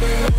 Burning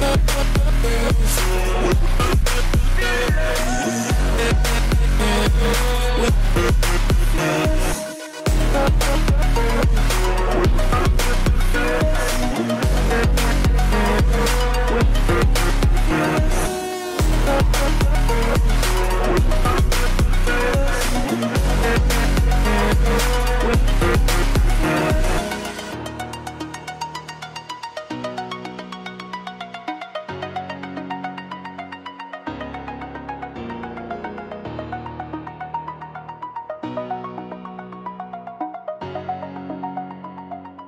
We'll